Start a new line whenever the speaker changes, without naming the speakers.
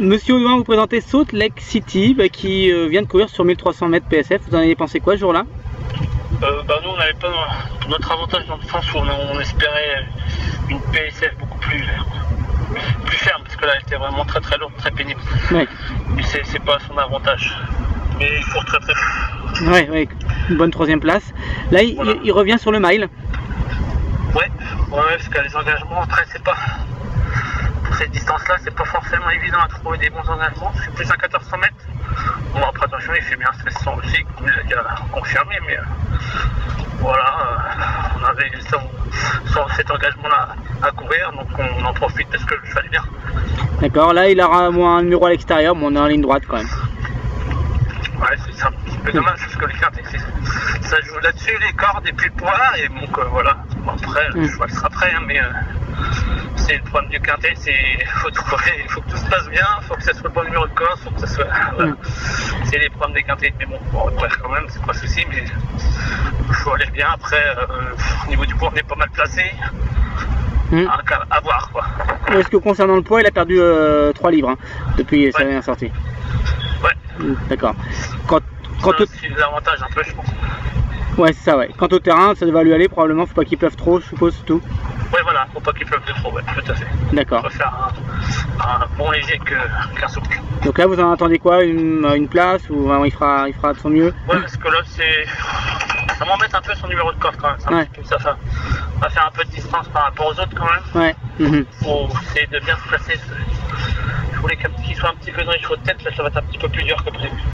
Monsieur Audouin, vous présentez Salt Lake City bah, qui euh, vient de courir sur 1300 mètres PSF. Vous en avez pensé quoi ce jour-là?
Euh, bah, Nous, on n'avait pas notre avantage dans le sens où on, espérait une PSF beaucoup plus, plus ferme parce que là, elle était vraiment très très lourde, très pénible. Ouais. Mais c'est pas son avantage. Mais il faut très très fort.
Ouais, ouais, une bonne troisième place. Là, il, revient sur le mile.
Ouais, ouais parce que les engagements, après, c'est pas cette distance-là, c'est pas forcément évident à trouver des bons engagements. C'est plus à 1400 mètres. Bon, après, attention, il fait bien son aussi, comme il a déjà confirmé, mais euh, voilà, euh, on avait cet engagement-là à courir, donc on en profite parce que je fallait bien.
D'accord, là, il aura moins un numéro à l'extérieur, mais on est en ligne droite quand même.
Ouais, c'est un petit peu dommage parce que les cartes, ça joue là-dessus, les cordes et puis le poids, et donc euh, voilà. après, mm. je vois sera prêt, hein, mais c'est le problème du quintet, c'est faut trouver, il faut que tout se passe bien, il faut que ça soit le bon numéro de course, faut que ça soit. Mm. C'est les problèmes des quintets, mais bon, bon après quand même, c'est pas souci, mais il faut aller bien. Après, euh, au niveau du poids, on est pas mal placé. Mm. À, voir quoi.
Est-ce que concernant le poids, il a perdu 3 euh, livres hein, depuis sa dernière sortie?
Ouais.
Mm, d'accord. Quand,
quand c'est l'avantage un peu, je pense.
Ouais, c'est ça, ouais. Quant au terrain, ça va lui aller probablement, faut pas qu'il pleuve trop, je suppose, tout.
Oui, voilà, faut pas qu'il pleuve de trop, ouais, tout à fait.
D'accord.
On va faire un, bon léger qu'un souple.
Donc là, vous en attendez quoi une, une, place ou il, fera, il fera de son mieux
Ouais, parce que là, c'est. Ça m'embête un peu son numéro de corde quand même. Ça, ouais. ça, ça, va faire un peu de distance par rapport aux autres quand même.
Ouais.
Mhm. Faut essayer de bien se placer. Je voulais qu'il soit un petit peu dans les chevaux de tête, là, ça va être un petit peu plus dur que prévu.